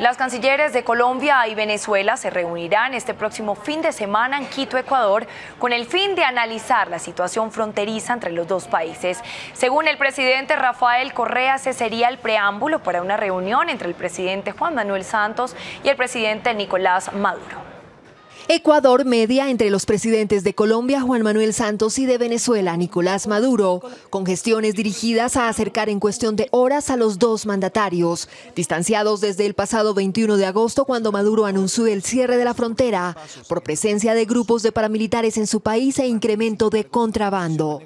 Las cancilleres de Colombia y Venezuela se reunirán este próximo fin de semana en Quito, Ecuador, con el fin de analizar la situación fronteriza entre los dos países. Según el presidente Rafael Correa, ese sería el preámbulo para una reunión entre el presidente Juan Manuel Santos y el presidente Nicolás Maduro. Ecuador media entre los presidentes de Colombia, Juan Manuel Santos, y de Venezuela, Nicolás Maduro, con gestiones dirigidas a acercar en cuestión de horas a los dos mandatarios, distanciados desde el pasado 21 de agosto cuando Maduro anunció el cierre de la frontera por presencia de grupos de paramilitares en su país e incremento de contrabando.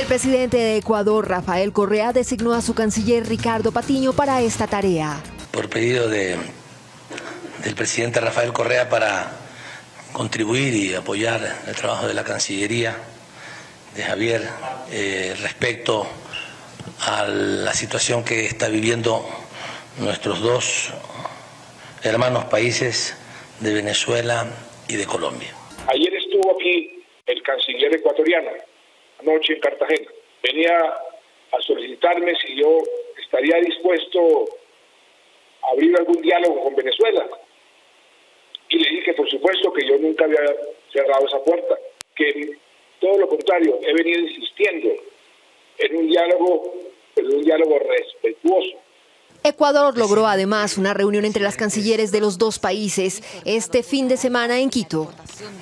El presidente de Ecuador, Rafael Correa, designó a su canciller Ricardo Patiño para esta tarea. Por pedido de, del presidente Rafael Correa para contribuir y apoyar el trabajo de la Cancillería de Javier eh, respecto a la situación que está viviendo nuestros dos hermanos países de Venezuela y de Colombia. Ayer estuvo aquí el canciller ecuatoriano, anoche en Cartagena. Venía a solicitarme si yo estaría dispuesto a abrir algún diálogo con Venezuela por supuesto, que yo nunca había cerrado esa puerta, que todo lo contrario, he venido insistiendo en un diálogo, en un diálogo respetuoso. Ecuador logró además una reunión entre las cancilleres de los dos países este fin de semana en Quito.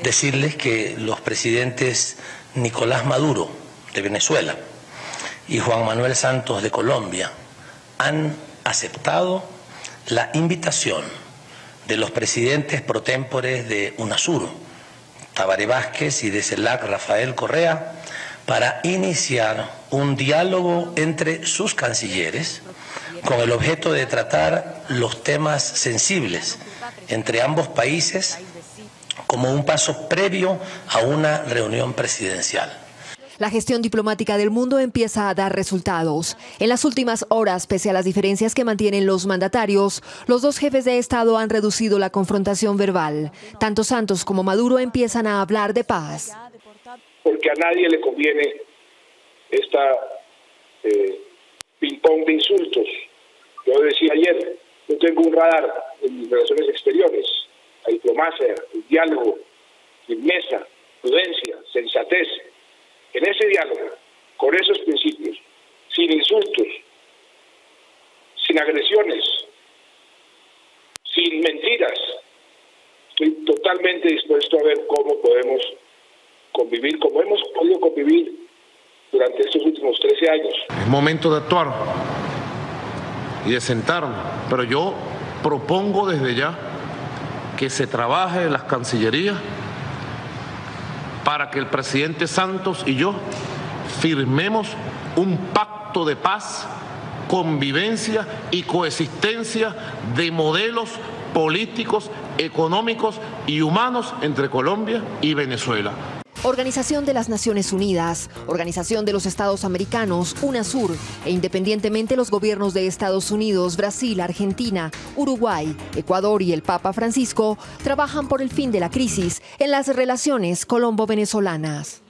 Decirles que los presidentes Nicolás Maduro de Venezuela y Juan Manuel Santos de Colombia han aceptado la invitación de los presidentes protémpores de UNASUR, Tabaré Vázquez y de CELAC Rafael Correa, para iniciar un diálogo entre sus cancilleres con el objeto de tratar los temas sensibles entre ambos países como un paso previo a una reunión presidencial. La gestión diplomática del mundo empieza a dar resultados. En las últimas horas, pese a las diferencias que mantienen los mandatarios, los dos jefes de Estado han reducido la confrontación verbal. Tanto Santos como Maduro empiezan a hablar de paz. Porque a nadie le conviene esta eh, ping-pong de insultos. Yo decía ayer, yo tengo un radar en relaciones exteriores, la diplomacia, el diálogo, firmeza, prudencia, sensatez, diálogo, con esos principios, sin insultos, sin agresiones, sin mentiras, estoy totalmente dispuesto a ver cómo podemos convivir, como hemos podido convivir durante estos últimos 13 años. Es momento de actuar y de sentarnos, pero yo propongo desde ya que se trabaje en las cancillerías para que el presidente Santos y yo firmemos un pacto de paz, convivencia y coexistencia de modelos políticos, económicos y humanos entre Colombia y Venezuela. Organización de las Naciones Unidas, Organización de los Estados Americanos, UNASUR e independientemente los gobiernos de Estados Unidos, Brasil, Argentina, Uruguay, Ecuador y el Papa Francisco trabajan por el fin de la crisis en las relaciones colombo-venezolanas.